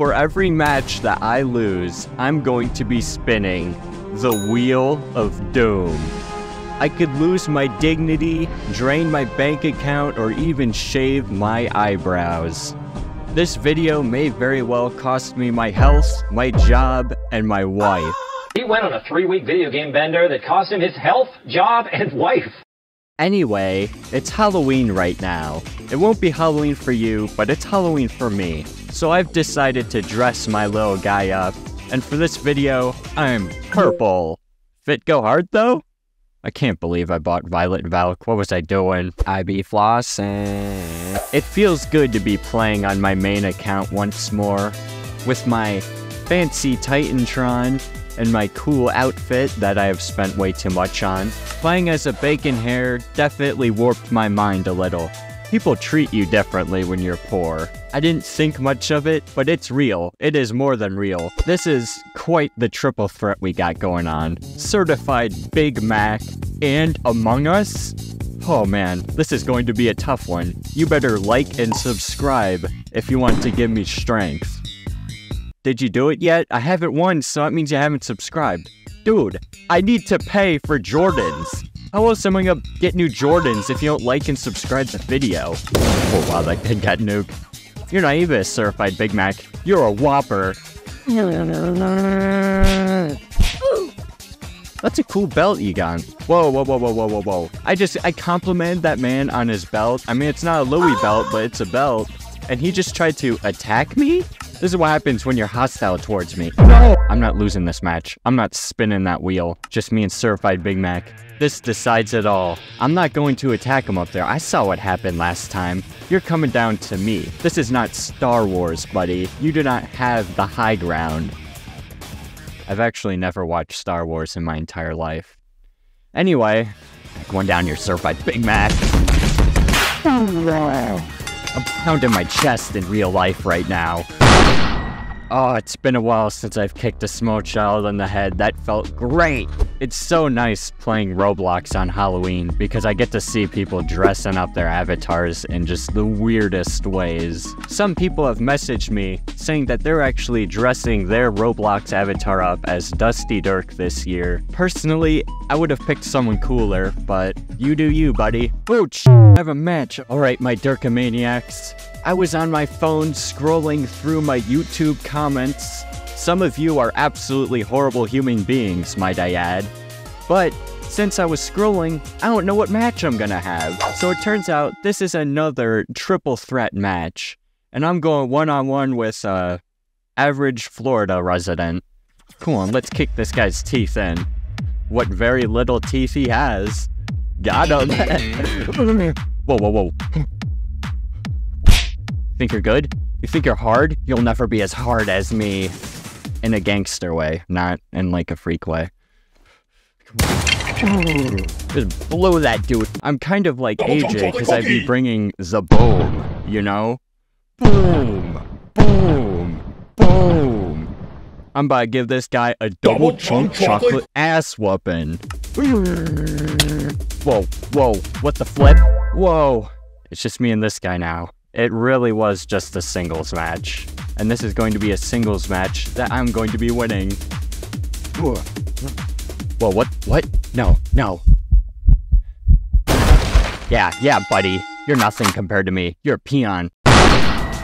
For every match that I lose, I'm going to be spinning the Wheel of Doom. I could lose my dignity, drain my bank account, or even shave my eyebrows. This video may very well cost me my health, my job, and my wife. He went on a three-week video game bender that cost him his health, job, and wife. Anyway, it's Halloween right now. It won't be Halloween for you, but it's Halloween for me. So I've decided to dress my little guy up. And for this video, I'm purple. Fit go hard though? I can't believe I bought Violet Valk. What was I doing? I be flossing. It feels good to be playing on my main account once more. With my fancy Titantron and my cool outfit that I have spent way too much on. Playing as a bacon hair definitely warped my mind a little. People treat you differently when you're poor. I didn't think much of it, but it's real. It is more than real. This is quite the triple threat we got going on. Certified Big Mac and Among Us? Oh man, this is going to be a tough one. You better like and subscribe if you want to give me strength. Did you do it yet? I haven't won, so that means you haven't subscribed. Dude, I need to pay for Jordans. How else am I gonna get new Jordans if you don't like and subscribe the video? Oh wow, that kid got nuked. You're not even a certified Big Mac. You're a Whopper. That's a cool belt you got. Whoa, whoa, whoa, whoa, whoa, whoa, whoa. I just, I complimented that man on his belt. I mean, it's not a Louis belt, but it's a belt. And he just tried to attack me? This is what happens when you're hostile towards me. No! I'm not losing this match. I'm not spinning that wheel. Just me and Certified Big Mac. This decides it all. I'm not going to attack him up there. I saw what happened last time. You're coming down to me. This is not Star Wars, buddy. You do not have the high ground. I've actually never watched Star Wars in my entire life. Anyway, going down your Certified Big Mac. I'm pounding my chest in real life right now. Oh, it's been a while since I've kicked a small child in the head. That felt great. It's so nice playing Roblox on Halloween because I get to see people dressing up their avatars in just the weirdest ways. Some people have messaged me saying that they're actually dressing their Roblox avatar up as Dusty Dirk this year. Personally, I would have picked someone cooler, but you do you, buddy. Booch! I have a match. Alright, my Dirkamaniacs. I was on my phone scrolling through my YouTube comments. Some of you are absolutely horrible human beings, might I add. But since I was scrolling, I don't know what match I'm gonna have. So it turns out this is another triple threat match. And I'm going one on one with a uh, average Florida resident. Come on, let's kick this guy's teeth in. What very little teeth he has. Got him. whoa, whoa, whoa. Think you're good? You think you're hard? You'll never be as hard as me. In a gangster way, not in like a freak way. Just blow that dude. I'm kind of like AJ because I'd be bringing the boom, you know? Boom, boom, boom. I'm about to give this guy a double, double chunk chocolate, chocolate ass whooping. Whoa, whoa, what the flip? Whoa. It's just me and this guy now. It really was just a singles match. And this is going to be a singles match that I'm going to be winning. Whoa, what? What? No, no. Yeah, yeah, buddy. You're nothing compared to me. You're a peon.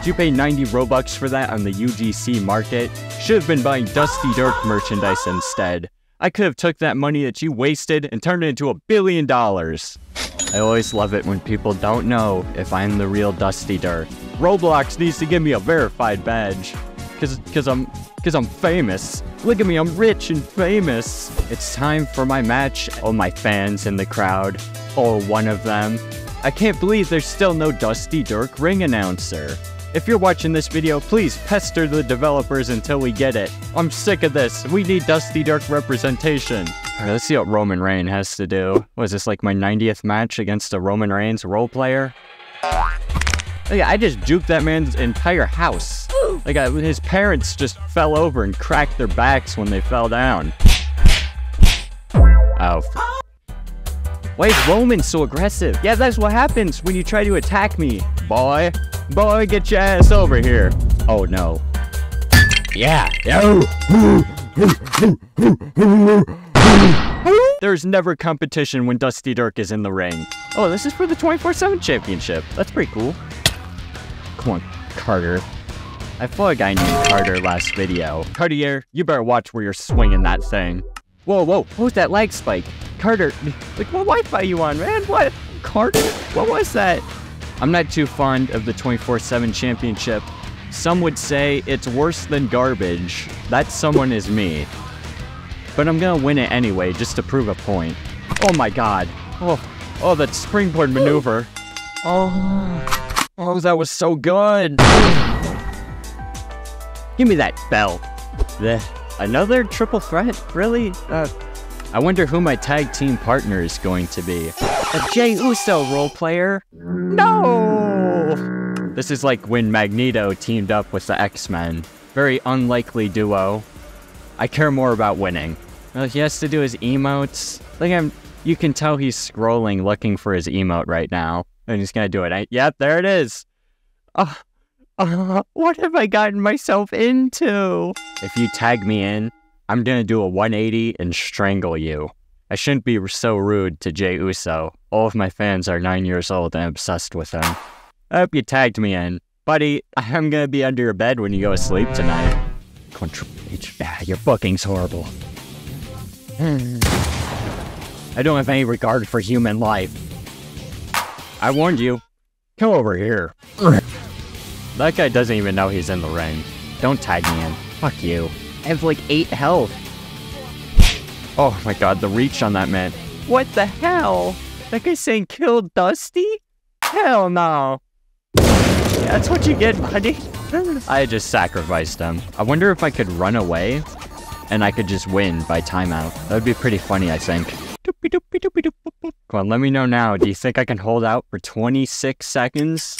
You pay 90 Robux for that on the UGC market? Should have been buying Dusty Dirk merchandise instead. I could have took that money that you wasted and turned it into a billion dollars. I always love it when people don't know if I'm the real Dusty Dirk. Roblox needs to give me a verified badge. Cause, cause I'm, cause I'm famous. Look at me, I'm rich and famous. It's time for my match. All my fans in the crowd. Or one of them. I can't believe there's still no Dusty Dirk ring announcer. If you're watching this video, please pester the developers until we get it. I'm sick of this. We need Dusty Dirk representation. Alright, let's see what Roman Reigns has to do. Was this like my 90th match against a Roman Reigns role player? Yeah, I just juked that man's entire house. Like, I, his parents just fell over and cracked their backs when they fell down. Oh. Why is Roman so aggressive? Yeah, that's what happens when you try to attack me, boy. Boy, get your ass over here. Oh no. Yeah. There's never competition when Dusty Dirk is in the ring. Oh, this is for the 24-7 championship. That's pretty cool. Come on, Carter. I feel like I knew Carter last video. Cartier, you better watch where you're swinging that thing. Whoa, whoa, what was that lag spike? Carter, like what Wi-Fi you on, man? What? Carter? What was that? I'm not too fond of the 24-7 championship. Some would say it's worse than garbage. That someone is me. But I'm gonna win it anyway, just to prove a point. Oh my god. Oh, oh, that springboard maneuver. Oh, oh, that was so good. Give me that. The, another triple threat? Really? Uh, I wonder who my tag team partner is going to be. A Jey Uso role player? No! This is like when Magneto teamed up with the X-Men. Very unlikely duo. I care more about winning. Well, he has to do his emotes. Like I'm, you can tell he's scrolling looking for his emote right now. And he's gonna do it. I, yep, there it is. Oh, uh, what have I gotten myself into? If you tag me in, I'm gonna do a 180 and strangle you. I shouldn't be so rude to Jey Uso. All of my fans are nine years old and obsessed with him. I hope you tagged me in. Buddy, I'm gonna be under your bed when you go to sleep tonight. Come on, Triple H. Ah, your booking's horrible. I don't have any regard for human life. I warned you. Come over here. That guy doesn't even know he's in the ring. Don't tag me in. Fuck you. I have like 8 health. Oh my god, the reach on that man. What the hell? That guy's saying kill Dusty? Hell no. That's what you get, buddy. I just sacrificed him. I wonder if I could run away and I could just win by timeout. That would be pretty funny, I think. Come on, let me know now. Do you think I can hold out for 26 seconds?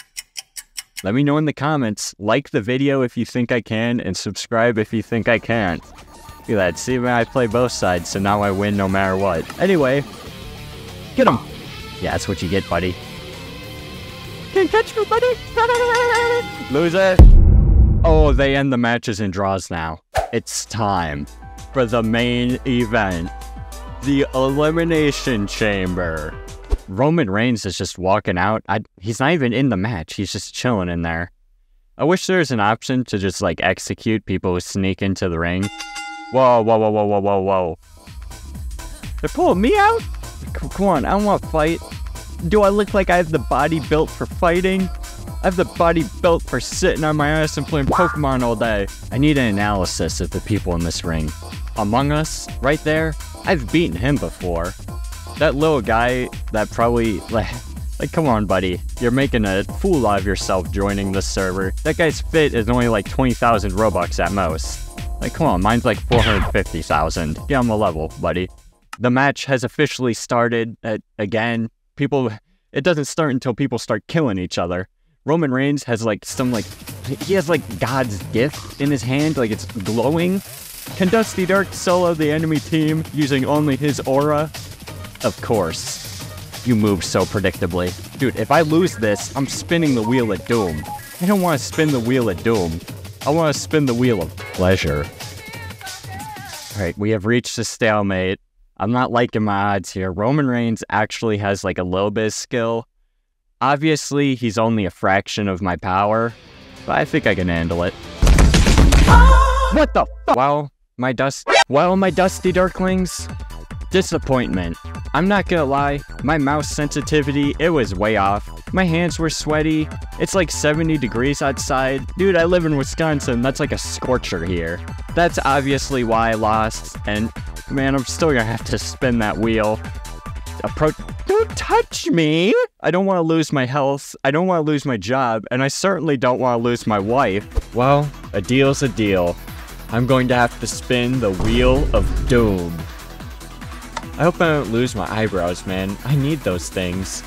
Let me know in the comments. Like the video if you think I can, and subscribe if you think I can't. Look at that. See, I play both sides, so now I win no matter what. Anyway, get him. Yeah, that's what you get, buddy. Can't catch me, buddy. Loser. Oh, they end the matches in draws now. It's time for the main event. The Elimination Chamber. Roman Reigns is just walking out. I, he's not even in the match. He's just chilling in there. I wish there was an option to just like execute people who sneak into the ring. Whoa, whoa, whoa, whoa, whoa, whoa, whoa. They're pulling me out? Come on, I don't want to fight. Do I look like I have the body built for fighting? I have the body built for sitting on my ass and playing Pokemon all day. I need an analysis of the people in this ring. Among Us, right there, I've beaten him before that little guy that probably like like come on buddy. You're making a fool out of yourself joining this server. That guy's fit is only like 20,000 robux at most. Like come on mine's like 450,000 get on the level buddy. The match has officially started at, again. People it doesn't start until people start killing each other. Roman reigns has like some like he has like god's gift in his hand like it's glowing. Can dusty Dirk solo the enemy team using only his aura of course. You move so predictably. Dude, if I lose this, I'm spinning the wheel of doom. I don't want to spin the wheel of doom. I want to spin the wheel of pleasure. Alright, we have reached a stalemate. I'm not liking my odds here. Roman Reigns actually has like a little bit of skill. Obviously, he's only a fraction of my power, but I think I can handle it. What the Well, my dust- Well, my dusty darklings, disappointment. I'm not gonna lie, my mouse sensitivity, it was way off. My hands were sweaty. It's like 70 degrees outside. Dude, I live in Wisconsin. That's like a scorcher here. That's obviously why I lost. And man, I'm still gonna have to spin that wheel. Approach. Don't touch me! I don't want to lose my health. I don't want to lose my job. And I certainly don't want to lose my wife. Well, a deal's a deal. I'm going to have to spin the wheel of doom. I hope I don't lose my eyebrows, man. I need those things.